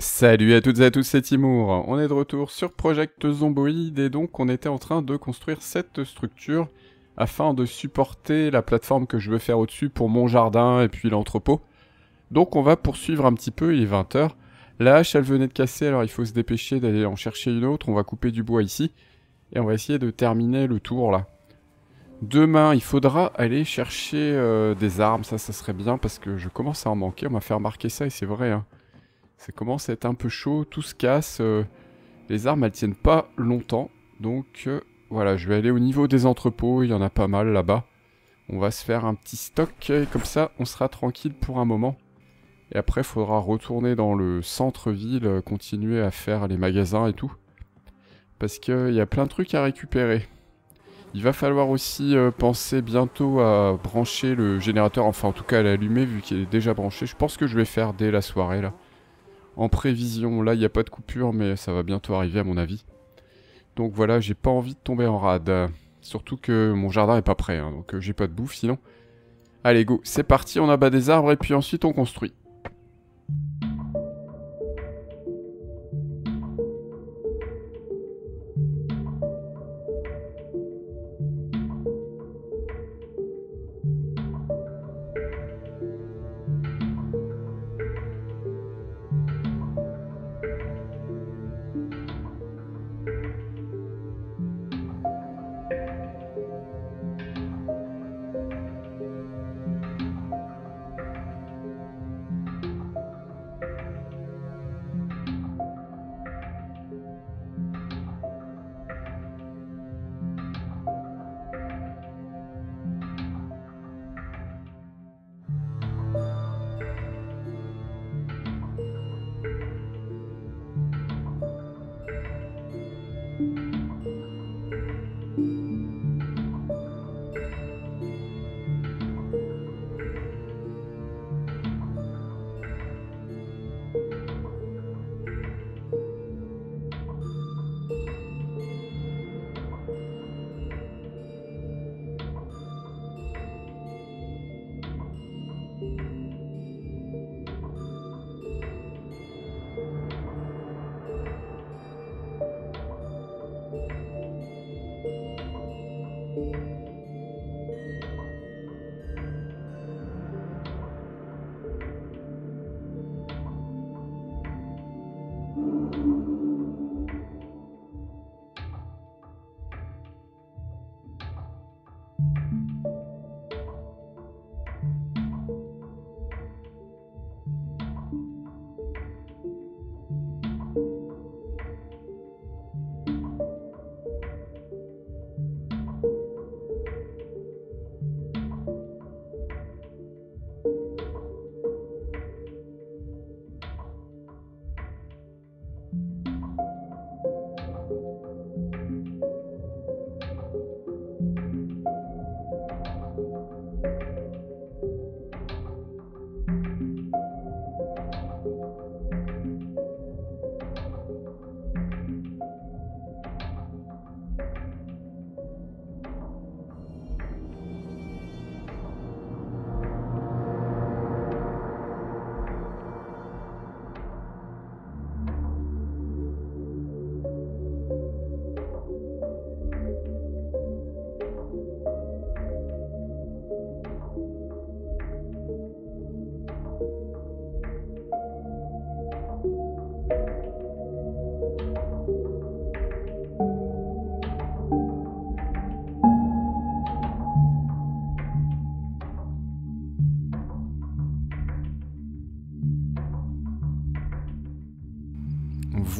Salut à toutes et à tous, c'est Timour. On est de retour sur Project Zomboid et donc on était en train de construire cette structure afin de supporter la plateforme que je veux faire au-dessus pour mon jardin et puis l'entrepôt. Donc on va poursuivre un petit peu, il est 20h. La hache elle venait de casser alors il faut se dépêcher d'aller en chercher une autre. On va couper du bois ici et on va essayer de terminer le tour là. Demain il faudra aller chercher euh, des armes, ça ça serait bien parce que je commence à en manquer. On m'a fait remarquer ça et c'est vrai hein. Ça commence à être un peu chaud, tout se casse. Euh, les armes, elles tiennent pas longtemps. Donc euh, voilà, je vais aller au niveau des entrepôts, il y en a pas mal là-bas. On va se faire un petit stock, et comme ça, on sera tranquille pour un moment. Et après, faudra retourner dans le centre-ville, euh, continuer à faire les magasins et tout. Parce qu'il y a plein de trucs à récupérer. Il va falloir aussi penser bientôt à brancher le générateur, enfin en tout cas à l'allumer vu qu'il est déjà branché. Je pense que je vais faire dès la soirée là en prévision. Là, il n'y a pas de coupure, mais ça va bientôt arriver à mon avis. Donc voilà, j'ai pas envie de tomber en rade. Surtout que mon jardin est pas prêt, hein, donc euh, j'ai pas de bouffe sinon. Allez, go, c'est parti, on abat des arbres et puis ensuite on construit.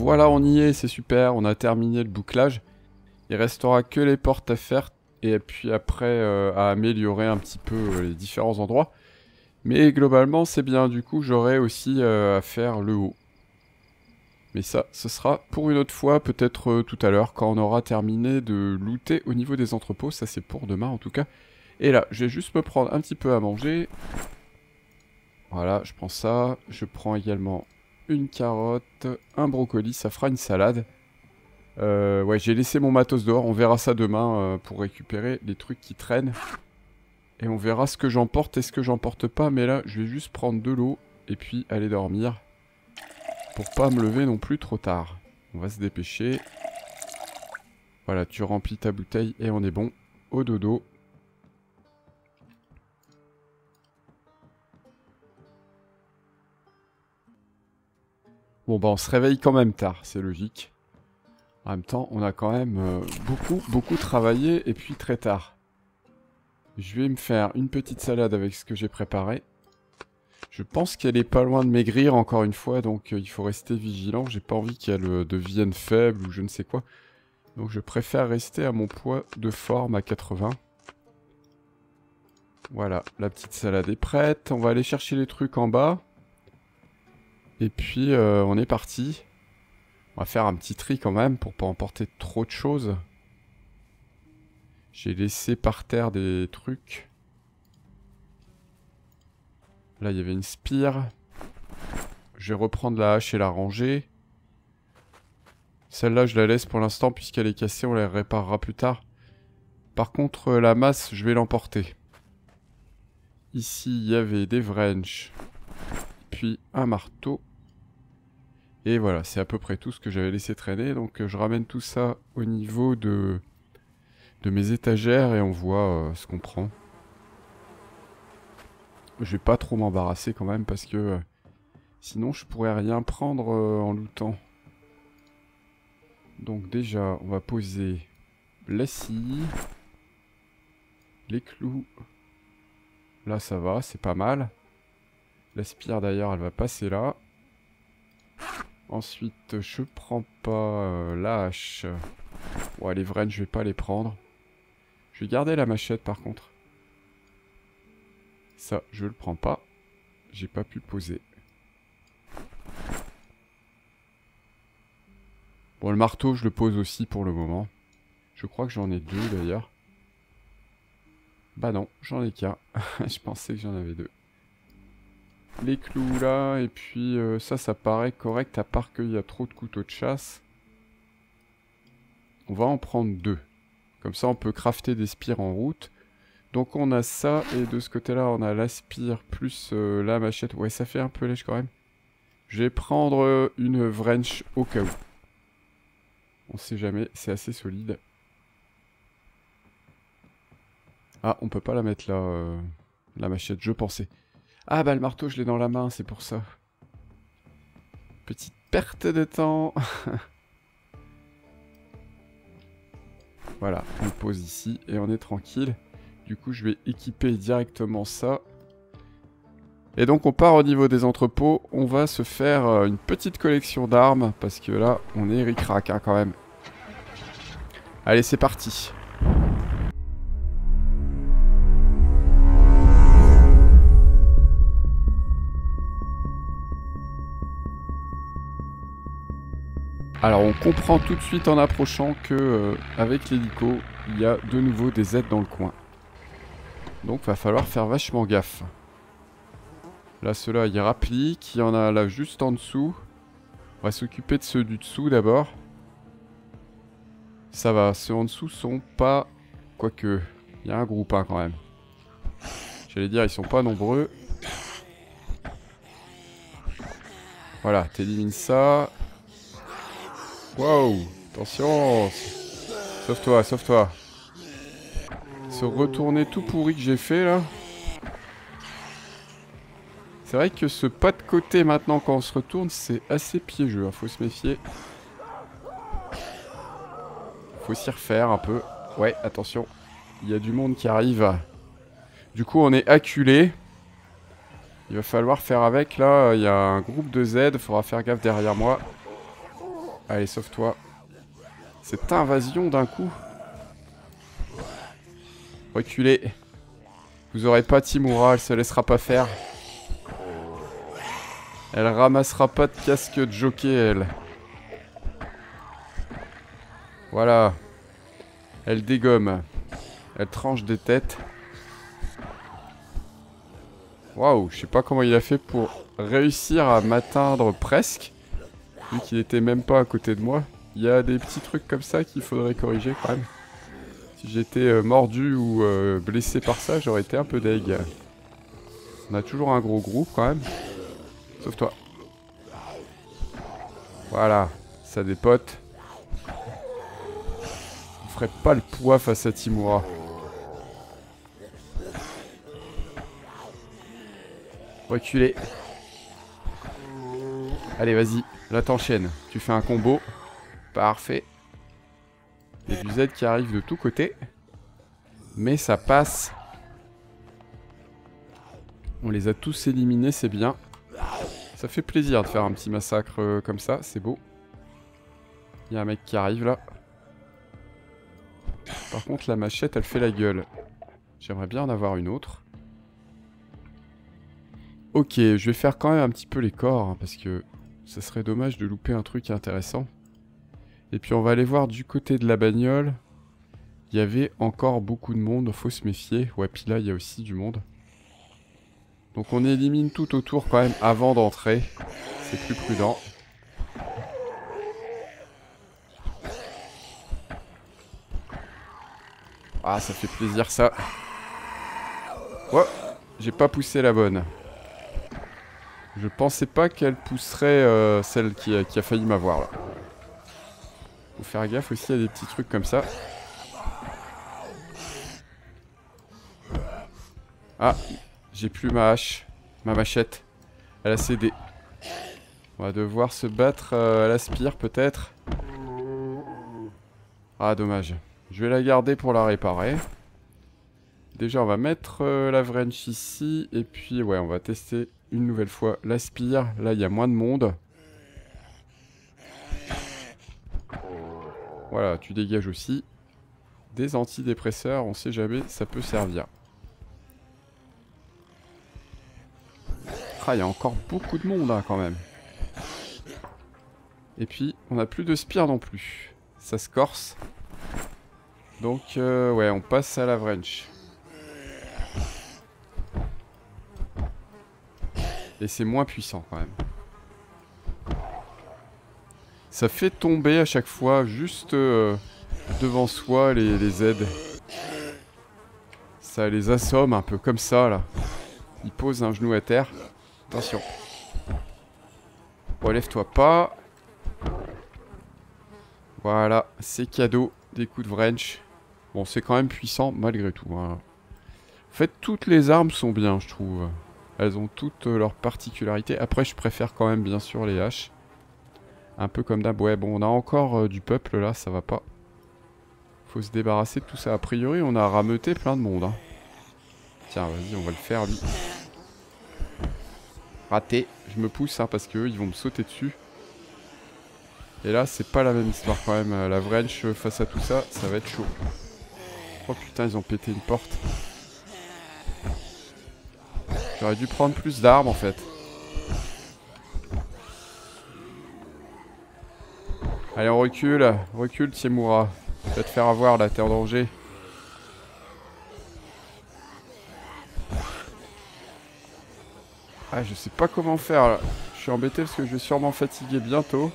Voilà, on y est, c'est super, on a terminé le bouclage. Il restera que les portes à faire et puis après euh, à améliorer un petit peu euh, les différents endroits. Mais globalement, c'est bien, du coup, j'aurai aussi euh, à faire le haut. Mais ça, ce sera pour une autre fois, peut-être tout à l'heure, quand on aura terminé de looter au niveau des entrepôts. Ça, c'est pour demain, en tout cas. Et là, je vais juste me prendre un petit peu à manger. Voilà, je prends ça. Je prends également une carotte, un brocoli, ça fera une salade. Euh, ouais, j'ai laissé mon matos dehors, on verra ça demain euh, pour récupérer les trucs qui traînent. Et on verra ce que j'emporte et ce que j'emporte pas, mais là, je vais juste prendre de l'eau et puis aller dormir. Pour pas me lever non plus trop tard. On va se dépêcher. Voilà, tu remplis ta bouteille et on est bon. Au dodo. Bon bah on se réveille quand même tard, c'est logique. En même temps, on a quand même euh, beaucoup, beaucoup travaillé et puis très tard. Je vais me faire une petite salade avec ce que j'ai préparé. Je pense qu'elle est pas loin de maigrir encore une fois, donc euh, il faut rester vigilant. J'ai pas envie qu'elle euh, devienne faible ou je ne sais quoi. Donc je préfère rester à mon poids de forme à 80. Voilà, la petite salade est prête. On va aller chercher les trucs en bas. Et puis, euh, on est parti. On va faire un petit tri quand même pour pas emporter trop de choses. J'ai laissé par terre des trucs. Là, il y avait une spire. Je vais reprendre la hache et la ranger. Celle-là, je la laisse pour l'instant puisqu'elle est cassée, on la réparera plus tard. Par contre, la masse, je vais l'emporter. Ici, il y avait des wrenches. Puis un marteau. Et voilà, c'est à peu près tout ce que j'avais laissé traîner. Donc euh, je ramène tout ça au niveau de, mes étagères et on voit euh, ce qu'on prend. Je vais pas trop m'embarrasser quand même parce que euh, sinon je pourrais rien prendre en lootant. Donc déjà, on va poser la scie, les clous. Là ça va, c'est pas mal. La spire d'ailleurs, elle va passer là. Ensuite, je prends pas euh, la hache. Ouais, les vrais, je vais pas les prendre. Je vais garder la machette par contre. Ça, je le prends pas. J'ai pas pu poser. Bon, le marteau, je le pose aussi pour le moment. Je crois que j'en ai deux d'ailleurs. Bah non, j'en ai qu'un. je pensais que j'en avais deux les clous là, et puis euh, ça, ça paraît correct, à part qu'il y a trop de couteaux de chasse. On va en prendre deux. Comme ça, on peut crafter des spires en route. Donc on a ça, et de ce côté-là, on a la spire plus euh, la machette. Ouais, ça fait un peu lèche quand même. Je vais prendre euh, une wrench au cas où. On sait jamais, c'est assez solide. Ah, on peut pas la mettre là, la machette, je pensais. Ah bah le marteau, je l'ai dans la main, c'est pour ça. Petite perte de temps. voilà, on le pose ici et on est tranquille. Du coup, je vais équiper directement ça. Et donc, on part au niveau des entrepôts. On va se faire euh, une petite collection d'armes. Parce que là, on est ric hein, quand même. Allez, c'est parti. Alors on comprend tout de suite en approchant que euh, avec l'hélico, il y a de nouveau des aides dans le coin. Donc va falloir faire vachement gaffe. Là ceux-là ils rappliquent, il y en a là juste en dessous. On va s'occuper de ceux du dessous d'abord. Ça va, ceux en dessous sont pas... Quoique, il y a un groupe hein, quand même. J'allais dire ils sont pas nombreux. Voilà, t'élimines ça. Wow Attention Sauve-toi, sauve-toi. Se retourner tout pourri que j'ai fait là. C'est vrai que ce pas de côté maintenant quand on se retourne, c'est assez piégeux, hein, faut se méfier. Faut s'y refaire un peu. Ouais, attention. Il y a du monde qui arrive. Du coup, on est acculé. Il va falloir faire avec, là. Il y a un groupe de Z. Faudra faire gaffe derrière moi. Allez, sauve-toi. Cette invasion d'un coup. Reculez. Vous aurez pas Timura, elle se laissera pas faire. Elle ramassera pas de casque de jockey, elle. Voilà. Elle dégomme. Elle tranche des têtes. Waouh, je sais pas comment il a fait pour réussir à m'atteindre presque. Vu qu'il était même pas à côté de moi. Il y a des petits trucs comme ça qu'il faudrait corriger quand même. Si j'étais euh, mordu ou euh, blessé par ça, j'aurais été un peu deg. On a toujours un gros groupe quand même. Sauf toi. Voilà, ça dépote. On ferait pas le poids face à Timura. Reculer. Allez, vas-y. Là, t'enchaînes. Tu fais un combo. Parfait. Il y a du Z qui arrive de tous côtés. Mais ça passe. On les a tous éliminés, c'est bien. Ça fait plaisir de faire un petit massacre euh, comme ça, c'est beau. Il y a un mec qui arrive là. Par contre, la machette, elle fait la gueule. J'aimerais bien en avoir une autre. Ok, je vais faire quand même un petit peu les corps, hein, parce que ça serait dommage de louper un truc intéressant. Et puis on va aller voir du côté de la bagnole. Il y avait encore beaucoup de monde, faut se méfier. Ouais, puis là, il y a aussi du monde. Donc on élimine tout autour quand même avant d'entrer. C'est plus prudent. Ah, ça fait plaisir ça. Ouais, j'ai pas poussé la bonne. Je pensais pas qu'elle pousserait euh, celle qui a, failli m'avoir là. Faut faire gaffe aussi à des petits trucs comme ça. Ah, j'ai plus ma hache, ma machette. Elle a cédé. On va devoir se battre euh, à l'aspire peut-être. Ah dommage. Je vais la garder pour la réparer. Déjà on va mettre euh, la wrench ici. Et puis ouais on va tester une nouvelle fois l'aspire. Là il y a moins de monde. Voilà, tu dégages aussi. Des antidépresseurs, on sait jamais, ça peut servir. Ah, il y a encore beaucoup de monde hein, quand même. Et puis, on n'a plus de spire non plus. Ça se corse. Donc, euh, ouais, on passe à la wrench. Et c'est moins puissant quand même. Ça fait tomber à chaque fois juste euh, devant soi les, aides. Ça les assomme un peu comme ça là. Il pose un genou à terre. Attention. Relève-toi pas. Voilà, c'est cadeau. Des coups de wrench. Bon, c'est quand même puissant malgré tout. Hein. En fait, toutes les armes sont bien, je trouve. Elles ont toutes leurs particularités. Après, je préfère quand même bien sûr les haches. Un peu comme d'hab. Ouais, bon, on a encore euh, du peuple là, ça va pas. Faut se débarrasser de tout ça. A priori, on a rameuté plein de monde. Hein. Tiens, vas-y, on va le faire lui. Raté. Je me pousse hein, parce qu'eux, ils vont me sauter dessus. Et là, c'est pas la même histoire quand même. La wrench face à tout ça, ça va être chaud. Oh putain, ils ont pété une porte. J'aurais dû prendre plus d'armes en fait. Allez, on recule. Recule, Tiemura. Tu vas te faire avoir là, t'es en danger. Ah, je sais pas comment faire là. Je suis embêté parce que je vais sûrement fatiguer bientôt.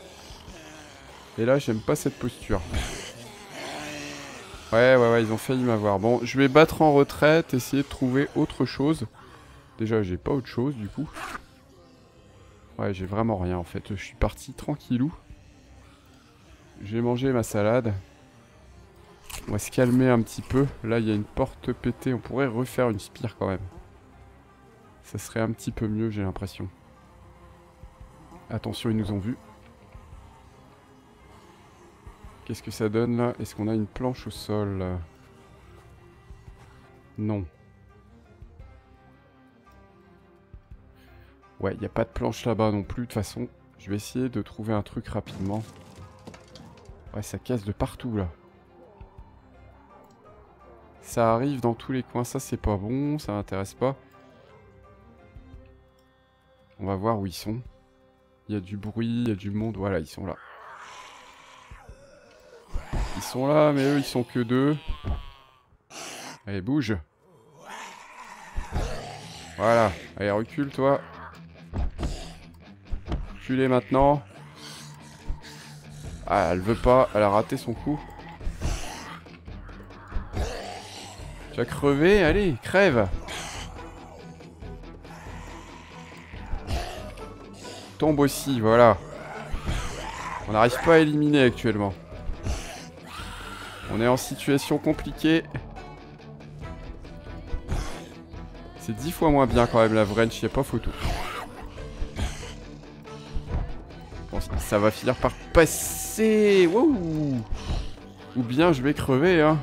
Et là, j'aime pas cette posture. Ouais, ouais, ouais, ils ont failli m'avoir. Bon, je vais battre en retraite, essayer de trouver autre chose. Déjà, j'ai pas autre chose du coup. Ouais, j'ai vraiment rien en fait. Je suis parti tranquillou. J'ai mangé ma salade. On va se calmer un petit peu. Là, il y a une porte pétée. On pourrait refaire une spire quand même. Ça serait un petit peu mieux, j'ai l'impression. Attention, ils nous ont vus. Qu'est-ce que ça donne là? Est-ce qu'on a une planche au sol? Non. Ouais, il n'y a pas de planche là-bas non plus, de toute façon. Je vais essayer de trouver un truc rapidement. Ouais, ça casse de partout, là. Ça arrive dans tous les coins. Ça, c'est pas bon. Ça m'intéresse pas. On va voir où ils sont. Il y a du bruit, il y a du monde. Voilà, ils sont là. Ils sont là, mais eux, ils sont que deux. Allez, bouge. Voilà. Allez, recule, toi. Reculez maintenant. Ah, elle veut pas. Elle a raté son coup. Tu as crevé Allez, crève Tombe aussi, voilà. On n'arrive pas à éliminer actuellement. On est en situation compliquée. C'est dix fois moins bien quand même la wrench, y'a pas photo. Ça va finir par passer. Ou bien je vais crever, hein.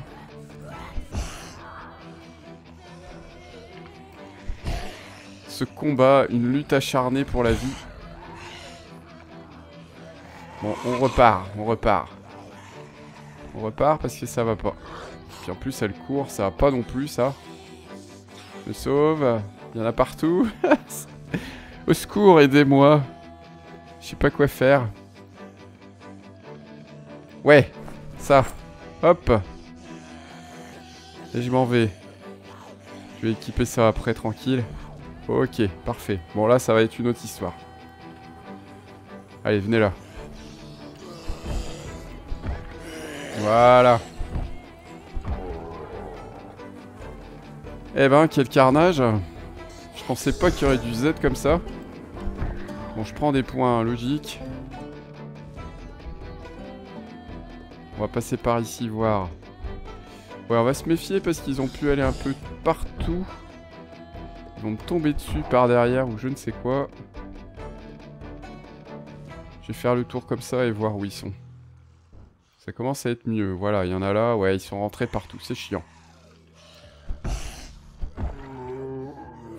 Ce combat, une lutte acharnée pour la vie. Bon, on repart, on repart. On repart parce que ça va pas. Puis en plus, elle court, ça va pas non plus, ça. Je me sauve. Il y en a partout. Au secours, aidez-moi. Je sais pas quoi faire. Ouais, ça. Hop. Et je m'en vais. Je vais équiper ça après, tranquille. Ok, parfait. Bon, là, ça va être une autre histoire. Allez, venez là. Voilà. Eh ben, quel carnage. Je pensais pas qu'il y aurait du Z comme ça. Bon, je prends des points, logiques. On va passer par ici, voir. Ouais, on va se méfier parce qu'ils ont pu aller un peu partout. Ils vont me tomber dessus par derrière ou je ne sais quoi. Je vais faire le tour comme ça et voir où ils sont. Ça commence à être mieux. Voilà, il y en a là. Ouais, ils sont rentrés partout. C'est chiant.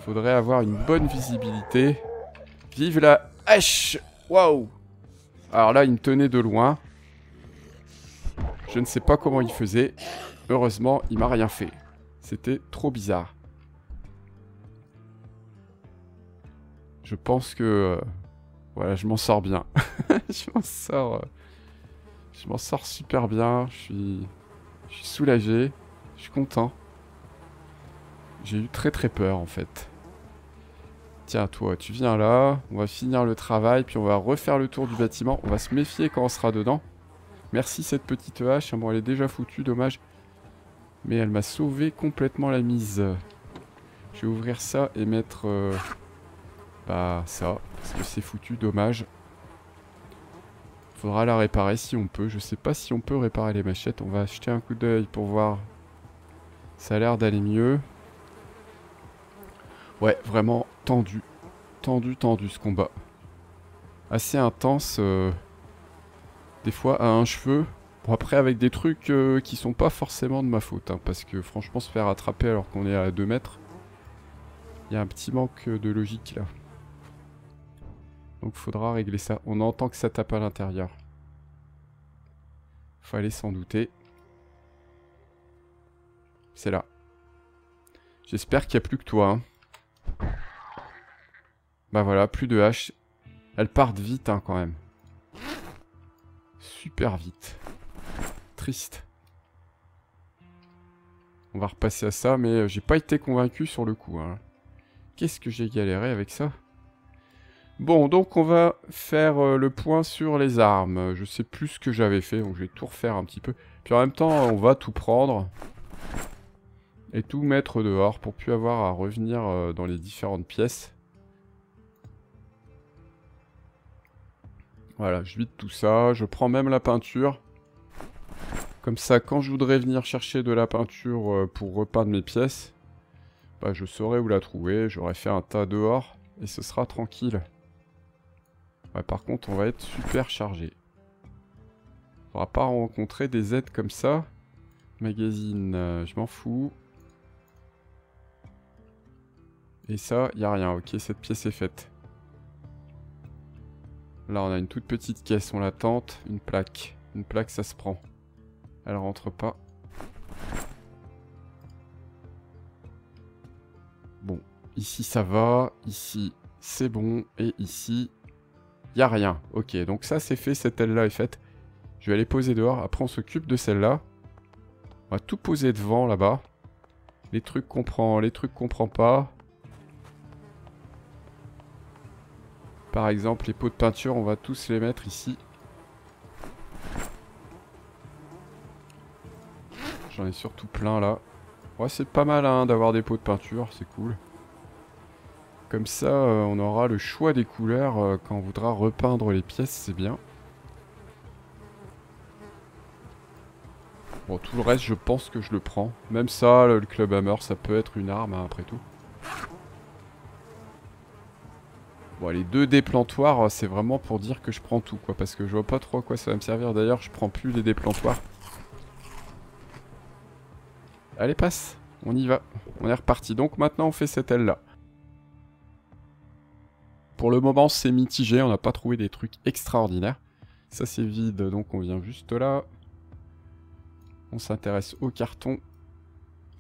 Faudrait avoir une bonne visibilité. Vive la hache Waouh Alors là, il me tenait de loin. Je ne sais pas comment il faisait. Heureusement, il m'a rien fait. C'était trop bizarre. Je pense que... Euh, voilà, je m'en sors bien. je m'en sors... Euh, je m'en sors super bien, je suis, je suis soulagé, je suis content. J'ai eu très très peur en fait. Tiens toi, tu viens là, on va finir le travail, puis on va refaire le tour du bâtiment. On va se méfier quand on sera dedans. Merci cette petite hache, bon elle est déjà foutue, dommage. Mais elle m'a sauvé complètement la mise. Je vais ouvrir ça et mettre... Euh, bah ça, parce que c'est foutu, dommage. Faudra la réparer si on peut. Je sais pas si on peut réparer les machettes. On va jeter un coup d'œil pour voir. Ça a l'air d'aller mieux. Ouais, vraiment tendu. Tendu, tendu ce combat. Assez intense. Euh, des fois à un cheveu. Bon après avec des trucs euh, qui sont pas forcément de ma faute. Hein, parce que franchement se faire attraper alors qu'on est à 2 mètres. Il y a un petit manque de logique là. Donc faudra régler ça. On entend que ça tape à l'intérieur. Fallait s'en douter. C'est là. J'espère qu'il n'y a plus que toi. Hein. Bah voilà, plus de haches. Elles partent vite hein, quand même. Super vite. Triste. On va repasser à ça, mais euh, j'ai pas été convaincu sur le coup. Hein. Qu'est-ce que j'ai galéré avec ça? Bon, donc on va faire euh, le point sur les armes. Je sais plus ce que j'avais fait, donc je vais tout refaire un petit peu. Puis en même temps, on va tout prendre. Et tout mettre dehors pour plus avoir à revenir euh, dans les différentes pièces. Voilà, je vide tout ça. Je prends même la peinture. Comme ça, quand je voudrais venir chercher de la peinture euh, pour repeindre mes pièces, bah, je saurai où la trouver. J'aurai fait un tas dehors et ce sera tranquille. Par contre, on va être super chargé. On va pas rencontrer des aides comme ça. Magazine, euh, je m'en fous. Et ça, y a rien. Ok, cette pièce est faite. Là, on a une toute petite caisse, on la tente. Une plaque. Une plaque, ça se prend. Elle rentre pas. Bon, ici ça va. Ici, c'est bon. Et ici, il a rien. Ok, donc ça c'est fait, cette aile-là est faite. Je vais aller poser dehors. Après on s'occupe de celle-là. On va tout poser devant là-bas. Les trucs qu'on prend, les trucs qu'on prend pas. Par exemple, les pots de peinture, on va tous les mettre ici. J'en ai surtout plein là. Ouais, c'est pas mal hein, d'avoir des pots de peinture, c'est cool. Comme ça, euh, on aura le choix des couleurs euh, quand on voudra repeindre les pièces, c'est bien. Bon, tout le reste, je pense que je le prends. Même ça, le, club hammer, ça peut être une arme, hein, après tout. Bon, les deux déplantoirs, c'est vraiment pour dire que je prends tout, quoi. Parce que je vois pas trop à quoi ça va me servir. D'ailleurs, je prends plus les déplantoirs. Allez, passe. On y va. On est reparti. Donc maintenant, on fait cette aile-là. Pour le moment, c'est mitigé. On n'a pas trouvé des trucs extraordinaires. Ça, c'est vide. Donc, on vient juste là. On s'intéresse au carton.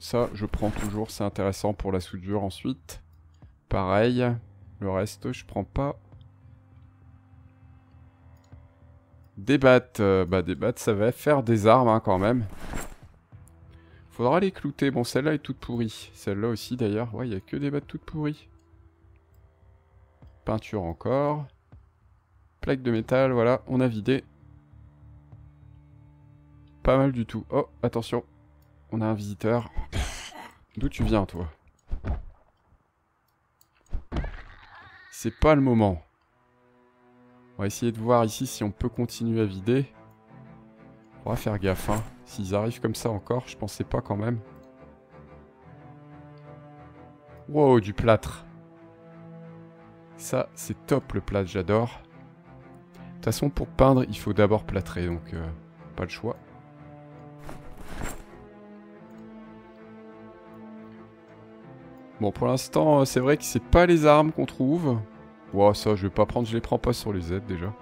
Ça, je prends toujours. C'est intéressant pour la soudure ensuite. Pareil. Le reste, je prends pas. Des battes. Euh, bah, des battes, ça va faire des armes hein, quand même. Faudra les clouter. Bon, celle-là est toute pourrie. Celle-là aussi, d'ailleurs. Ouais, il n'y a que des battes toutes pourries. Peinture encore. Plaque de métal, voilà. On a vidé. Pas mal du tout. Oh, attention. On a un visiteur. D'où tu viens, toi? C'est pas le moment. On va essayer de voir ici si on peut continuer à vider. On va faire gaffe, hein. S'ils arrivent comme ça encore, je pensais pas quand même. Wow, du plâtre. Ça, c'est top le plâtre, j'adore. De toute façon, pour peindre, il faut d'abord plâtrer, donc euh, pas le choix. Bon, pour l'instant, c'est vrai que c'est pas les armes qu'on trouve. Wow, ça, je vais pas prendre, je les prends pas sur les Z déjà.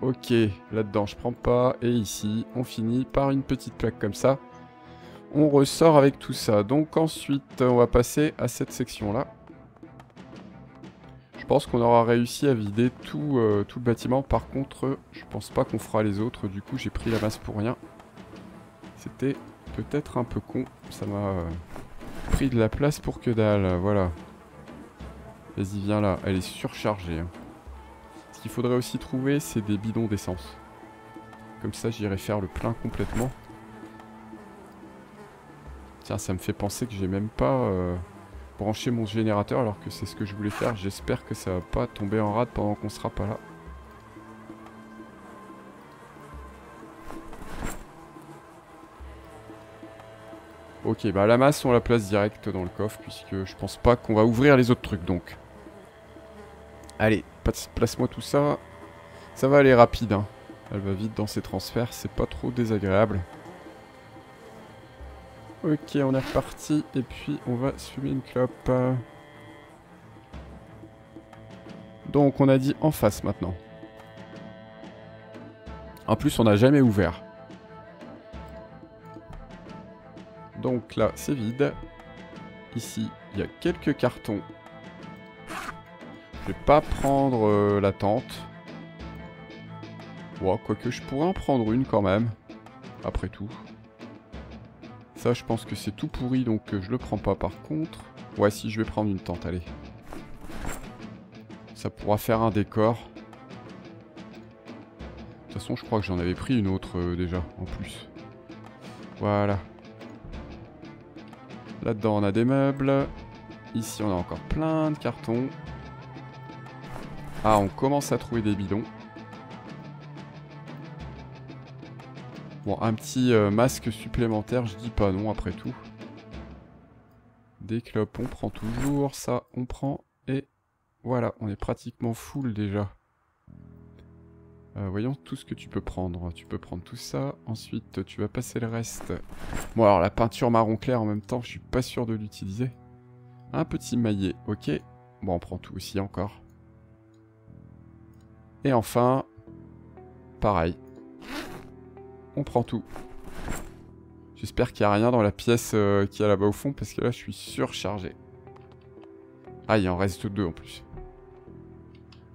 Ok, là-dedans je prends pas. Et ici, on finit par une petite plaque comme ça. On ressort avec tout ça. Donc ensuite, on va passer à cette section-là. Je pense qu'on aura réussi à vider tout, euh, tout le bâtiment. Par contre, je pense pas qu'on fera les autres. Du coup, j'ai pris la masse pour rien. C'était peut-être un peu con. Ça m'a euh, pris de la place pour que dalle. Voilà. Vas-y, viens là. Elle est surchargée. Hein. Ce qu'il faudrait aussi trouver, c'est des bidons d'essence. Comme ça, j'irai faire le plein complètement. Tiens, ça me fait penser que j'ai même pas euh, branché mon générateur alors que c'est ce que je voulais faire. J'espère que ça va pas tomber en rade pendant qu'on sera pas là. Ok, bah la masse, on la place direct dans le coffre, puisque je pense pas qu'on va ouvrir les autres trucs, donc. Allez, place-moi tout ça. Ça va aller rapide, hein. Elle va vite dans ses transferts, c'est pas trop désagréable. Ok, on est reparti, et puis on va fumer une clope. Donc, on a dit en face, maintenant. En plus, on n'a jamais ouvert. Donc là, c'est vide. Ici, il y a quelques cartons. Je vais pas prendre euh, la tente. Wow, quoique je pourrais en prendre une quand même. Après tout. Ça, je pense que c'est tout pourri, donc euh, je le prends pas par contre. Ouais, si, je vais prendre une tente, allez. Ça pourra faire un décor. De toute façon, je crois que j'en avais pris une autre euh, déjà, en plus. Voilà. Là-dedans, on a des meubles. Ici, on a encore plein de cartons. Ah, on commence à trouver des bidons. Bon, un petit euh, masque supplémentaire, je dis pas non après tout. Des clopes, on prend toujours. Ça, on prend. Et voilà, on est pratiquement full déjà. Euh, voyons tout ce que tu peux prendre. Tu peux prendre tout ça. Ensuite, tu vas passer le reste. Bon, alors la peinture marron clair en même temps, je suis pas sûr de l'utiliser. Un petit maillet, ok. Bon, on prend tout aussi encore. Et enfin, pareil. On prend tout. J'espère qu'il n'y a rien dans la pièce euh, qui est là-bas au fond, parce que là, je suis surchargé. Ah, il en reste deux en plus.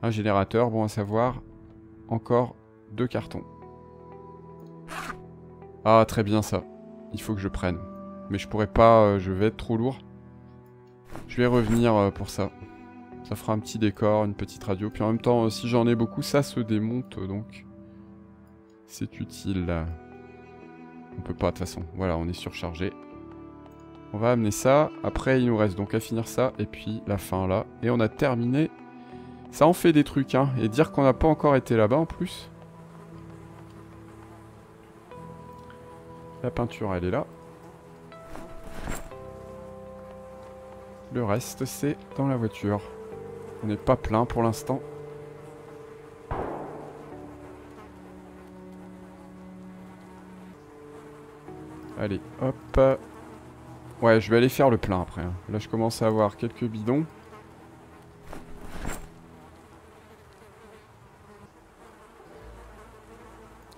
Un générateur, bon à savoir. Encore deux cartons. Ah, très bien ça. Il faut que je prenne. Mais je pourrais pas, euh, je vais être trop lourd. Je vais revenir euh, pour ça. Ça fera un petit décor, une petite radio. Puis en même temps, euh, si j'en ai beaucoup, ça se démonte, donc... C'est utile. On peut pas, de toute façon. Voilà, on est surchargé. On va amener ça. Après, il nous reste donc à finir ça. Et puis la fin, là. Et on a terminé Ça en fait des trucs, hein. Et dire qu'on n'a pas encore été là-bas en plus. La peinture, elle est là. Le reste, c'est dans la voiture. On n'est pas plein pour l'instant. Allez, hop. Ouais, je vais aller faire le plein après. Hein. Là, je commence à avoir quelques bidons.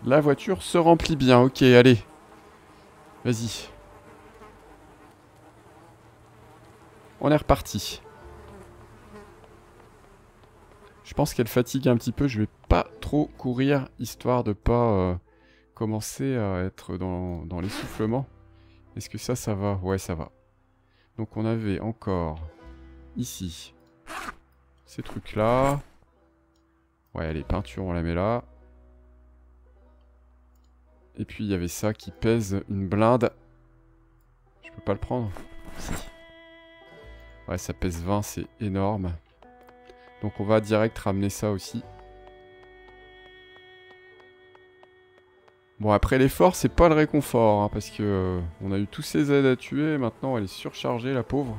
La voiture se remplit bien. Ok, allez. Vas-y. On est reparti. Je pense qu'elle fatigue un petit peu. Je vais pas trop courir, histoire de pas euh, commencer à être dans, dans l'essoufflement. Est-ce que ça, ça va? Ouais, ça va. Donc on avait encore ici ces trucs-là. Ouais, les peintures, on la met là. Et puis il y avait ça qui pèse une blinde. Je peux pas le prendre Si. Ouais, ça pèse 20, c'est énorme. Donc on va direct ramener ça aussi. Bon, après l'effort, c'est pas le réconfort, hein, parce que euh, on a eu tous ces aides à tuer, maintenant elle est surchargée, la pauvre.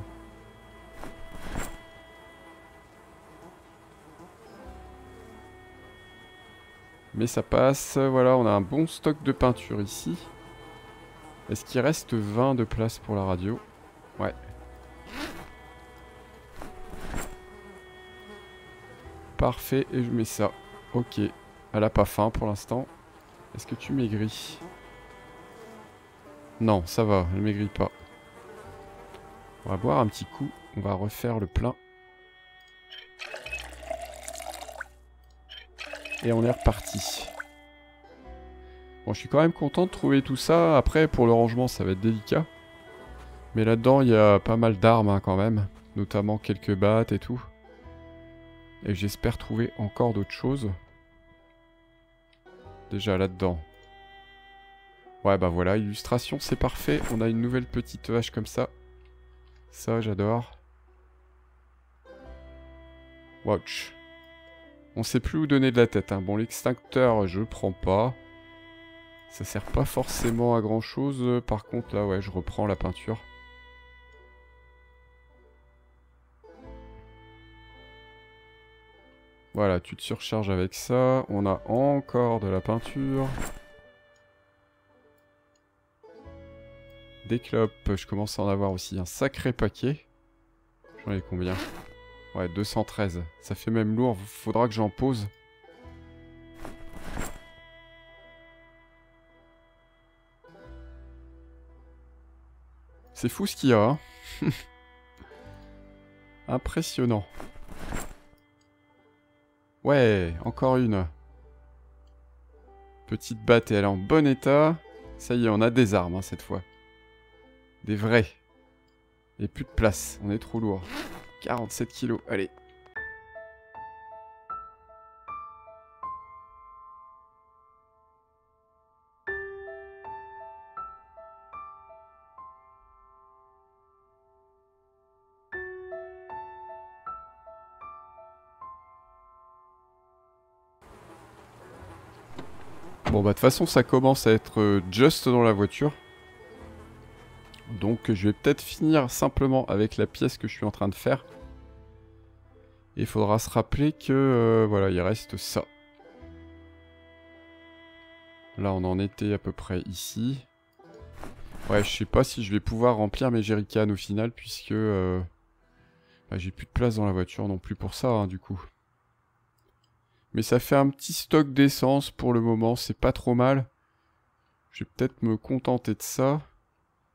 Mais ça passe. Voilà, on a un bon stock de peinture ici. Est-ce qu'il reste 20 de place pour la radio? Ouais. Parfait, et je mets ça. Ok. Elle a pas faim pour l'instant. Est-ce que tu maigris? Non, ça va, elle maigrit pas. On va boire un petit coup. On va refaire le plein. Et on est reparti. Bon, je suis quand même content de trouver tout ça. Après, pour le rangement, ça va être délicat. Mais là-dedans, il y a pas mal d'armes hein, quand même. Notamment quelques battes et tout. Et j'espère trouver encore d'autres choses. Déjà là-dedans. Ouais, bah voilà, illustration, c'est parfait. On a une nouvelle petite vache comme ça. Ça, j'adore. Watch. On sait plus où donner de la tête. Hein. Bon, l'extincteur, je prends pas. Ça sert pas forcément à grand chose. Par contre, là, ouais, je reprends la peinture. Voilà, tu te surcharges avec ça. On a encore de la peinture. Des clopes, je commence à en avoir aussi un sacré paquet. J'en ai combien? Ouais, 213. Ça fait même lourd, faudra que j'en pose. C'est fou ce qu'il y a. Hein. Impressionnant. Ouais, encore une. Petite batte et elle est en bon état. Ça y est, on a des armes hein, cette fois. Des vrais. Et plus de place, on est trop lourd. 47 kilos, allez. Bon bah de toute façon ça commence à être euh, just dans la voiture. Donc je vais peut-être finir simplement avec la pièce que je suis en train de faire. Et il faudra se rappeler que euh, voilà, il reste ça. Là on en était à peu près ici. Ouais, je sais pas si je vais pouvoir remplir mes jerrycans au final, puisque euh, bah, j'ai plus de place dans la voiture non plus pour ça, hein, du coup. Mais ça fait un petit stock d'essence pour le moment, c'est pas trop mal. Je vais peut-être me contenter de ça.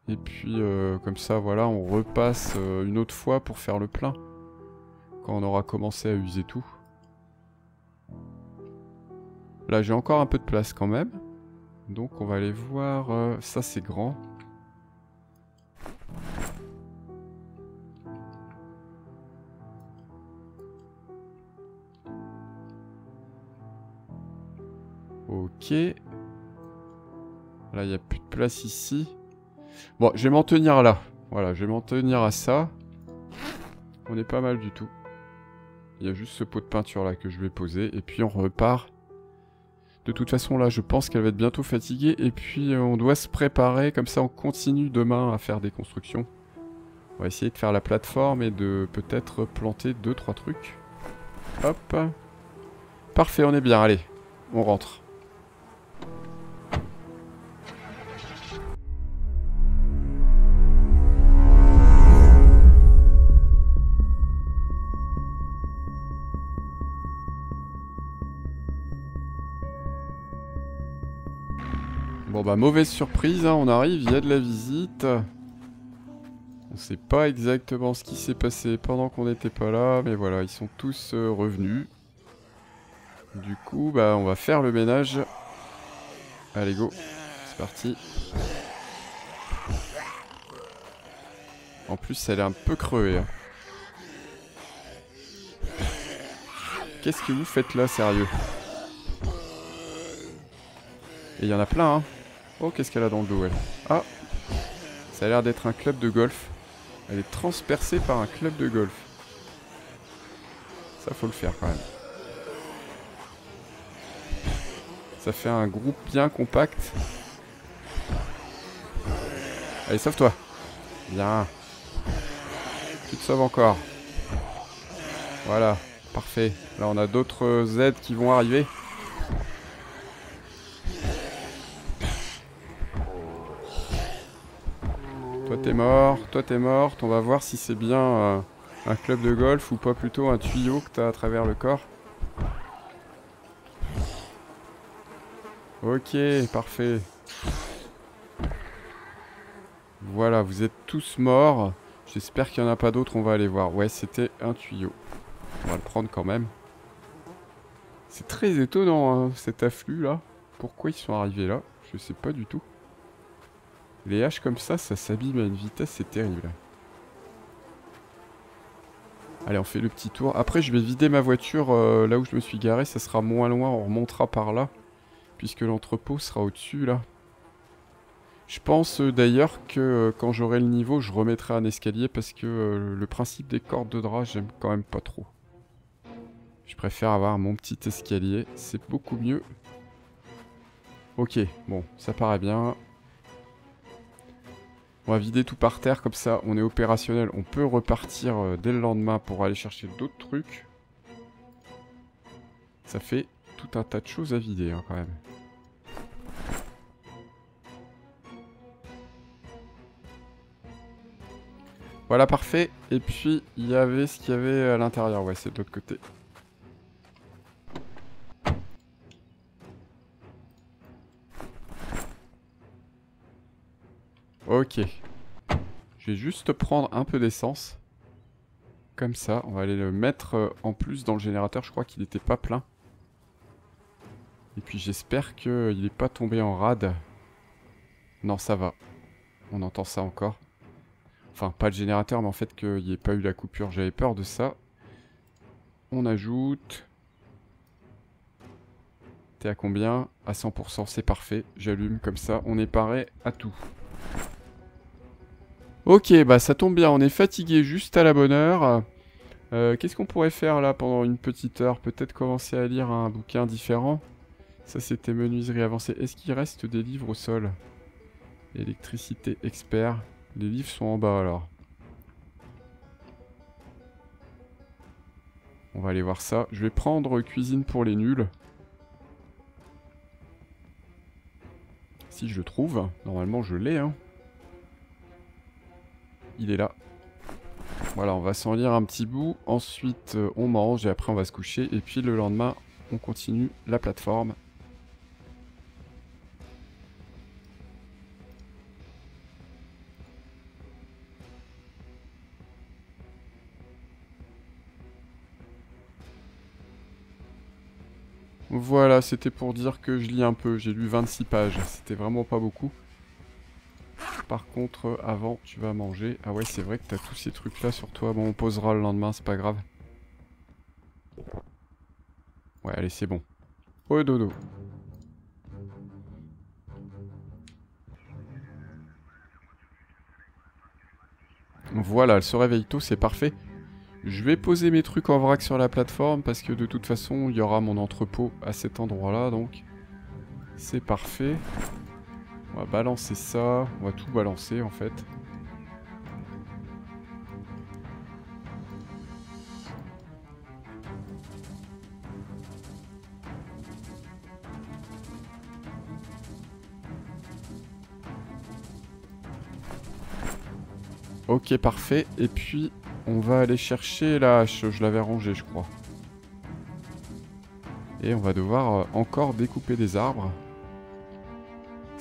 Et puis euh, comme ça, voilà, on repasse euh, une autre fois pour faire le plein. Quand on aura commencé à user tout. Là, j'ai encore un peu de place quand même. Donc on va aller voir... Euh, ça, c'est grand. Ok. Là, il n'y a plus de place ici. Bon, je vais m'en tenir là. Voilà, je vais m'en tenir à ça. On est pas mal du tout. Il y a juste ce pot de peinture là que je vais poser. Et puis on repart. De toute façon là je pense qu'elle va être bientôt fatiguée. Et puis euh, on doit se préparer. Comme ça on continue demain à faire des constructions. On va essayer de faire la plateforme et de peut-être planter 2-3 trucs. Hop. Parfait, on est bien. Allez, on rentre. Bon bah mauvaise surprise, hein, on arrive, il y a de la visite. On sait pas exactement ce qui s'est passé pendant qu'on n'était pas là, mais voilà, ils sont tous euh, revenus. Du coup, bah on va faire le ménage. Allez go, c'est parti. En plus, elle est un peu crevée. Hein. Qu'est-ce que vous faites là, sérieux? Et il y en a plein, hein Oh, qu'est-ce qu'elle a dans le dos, elle Ah Ça a l'air d'être un club de golf. Elle est transpercée par un club de golf. Ça, faut le faire quand même. Ça fait un groupe bien compact. Allez, sauve-toi. Bien. Tu te sauves encore. Voilà, parfait. Là, on a d'autres Z qui vont arriver. T'es mort, toi t'es morte. On va voir si c'est bien euh, un club de golf ou pas plutôt un tuyau que t'as à travers le corps. Ok, parfait. Voilà, vous êtes tous morts. J'espère qu'il n'y en a pas d'autres, on va aller voir. Ouais, c'était un tuyau. On va le prendre quand même. C'est très étonnant, hein, cet afflux là. Pourquoi ils sont arrivés là? Je sais pas du tout. Les haches comme ça, ça s'abîme à une vitesse, c'est terrible. Allez, on fait le petit tour. Après, je vais vider ma voiture euh, là où je me suis garé. Ça sera moins loin, on remontera par là. Puisque l'entrepôt sera au-dessus, là. Je pense euh, d'ailleurs que euh, quand j'aurai le niveau, je remettrai un escalier. Parce que le principe des cordes de drap, j'aime quand même pas trop. Je préfère avoir mon petit escalier. C'est beaucoup mieux. Ok, bon, ça paraît bien. On va vider tout par terre, comme ça on est opérationnel. On peut repartir euh, dès le lendemain pour aller chercher d'autres trucs. Ça fait tout un tas de choses à vider hein, quand même. Voilà, parfait. Et puis, il y avait ce qu'il y avait à l'intérieur. Ouais, c'est de l'autre côté. Ok. Je vais juste prendre un peu d'essence. Comme ça, on va aller le mettre euh, en plus dans le générateur. Je crois qu'il n'était pas plein. Et puis j'espère qu'il n'est pas tombé en rade. Non, ça va. On entend ça encore. Enfin, pas le générateur, mais en fait qu'il n'y ait pas eu la coupure. J'avais peur de ça. On ajoute... T'es à combien? À 100%, c'est parfait. J'allume comme ça, on est paré à tout. Ok, bah ça tombe bien, on est fatigué juste à la bonne heure. Euh, qu'est-ce qu'on pourrait faire là pendant une petite heure? Peut-être commencer à lire un bouquin différent Ça c'était menuiserie avancée. Est-ce qu'il reste des livres au sol? Électricité expert. Les livres sont en bas alors. On va aller voir ça. Je vais prendre cuisine pour les nuls. Si je le trouve. Normalement je l'ai hein il est là. Voilà, on va s'en lire un petit bout. Ensuite, euh, on mange et après on va se coucher. Et puis le lendemain, on continue la plateforme. Voilà, c'était pour dire que je lis un peu. J'ai lu 26 pages. C'était vraiment pas beaucoup. Par contre, avant, tu vas manger. Ah ouais, c'est vrai que t'as tous ces trucs-là sur toi. Bon, on posera le lendemain, c'est pas grave. Ouais, allez, c'est bon. Oh, dodo. Voilà, elle se réveille tôt, c'est parfait. Je vais poser mes trucs en vrac sur la plateforme parce que de toute façon, il y aura mon entrepôt à cet endroit-là, donc c'est parfait. On va balancer ça, on va tout balancer en fait. Ok, parfait. Et puis, on va aller chercher la hache. Je l'avais rangée, je crois. Et on va devoir euh, encore découper des arbres.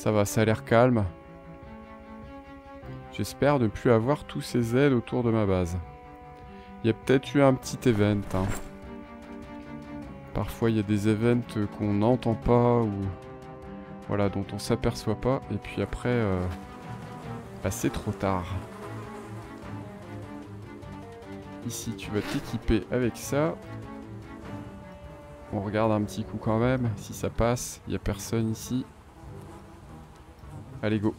Ça va, ça a l'air calme. J'espère ne plus avoir tous ces aides autour de ma base. Il y a peut-être eu un petit event. Hein. Parfois, il y a des events qu'on n'entend pas ou... Voilà, dont on s'aperçoit pas. Et puis après, euh, bah, c'est trop tard. Ici, tu vas t'équiper avec ça. On regarde un petit coup quand même, si ça passe. Il n'y a personne ici. Allez, go.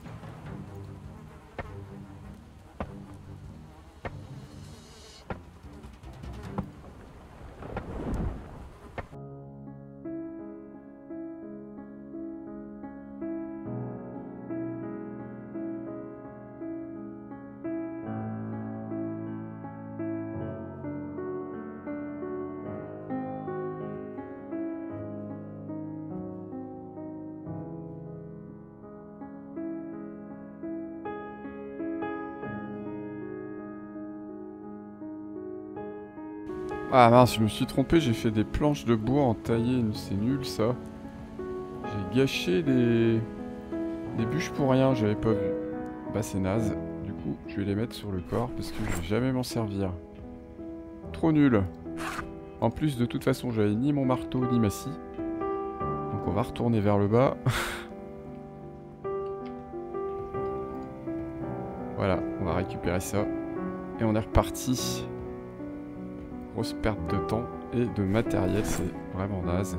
Ah mince, je me suis trompé, j'ai fait des planches de bois en taillé, c'est nul ça. J'ai gâché des... des bûches pour rien, j'avais pas vu. Bah c'est naze. Du coup, je vais les mettre sur le corps parce que je vais jamais m'en servir. Trop nul. En plus, de toute façon, j'avais ni mon marteau ni ma scie. Donc on va retourner vers le bas. voilà, on va récupérer ça. Et on est reparti. Grosse perte de temps et de matériel, c'est vraiment naze.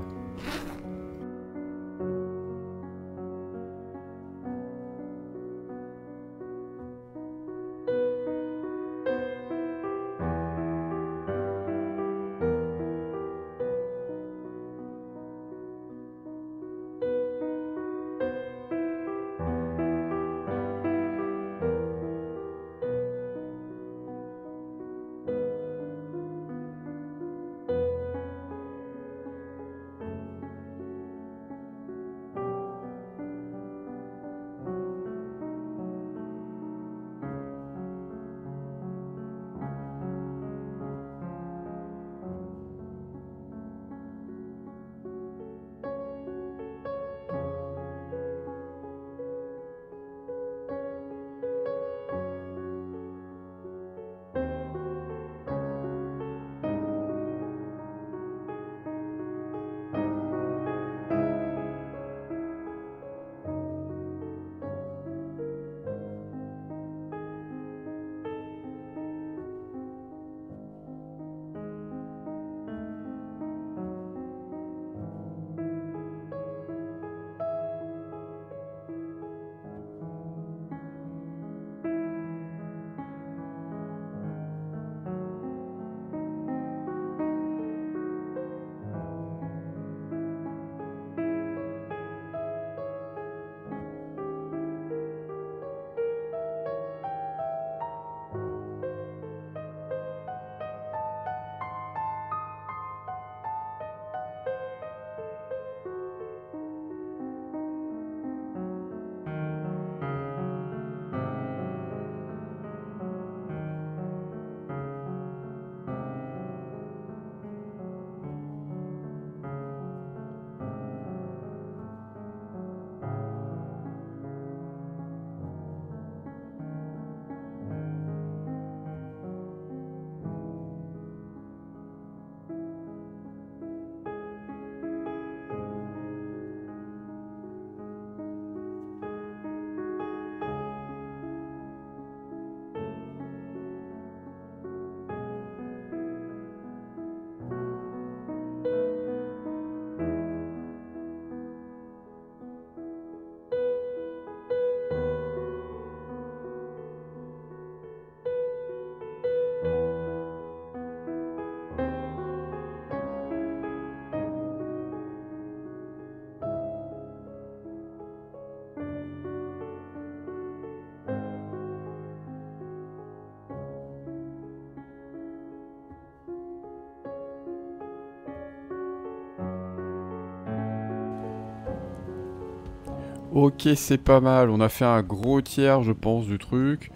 Ok, c'est pas mal. On a fait un gros tiers, je pense, du truc.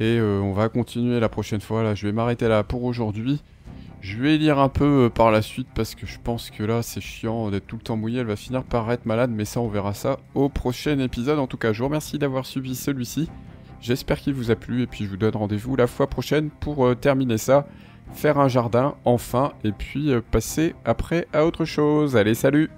Et euh, on va continuer la prochaine fois. Là, je vais m'arrêter là pour aujourd'hui. Je vais lire un peu euh, par la suite parce que je pense que là, c'est chiant d'être tout le temps mouillé. Elle va finir par être malade, mais ça, on verra ça au prochain épisode. En tout cas, je vous remercie d'avoir suivi celui-ci. J'espère qu'il vous a plu et puis je vous donne rendez-vous la fois prochaine pour euh, terminer ça, faire un jardin enfin et puis passer après à autre chose. Allez, salut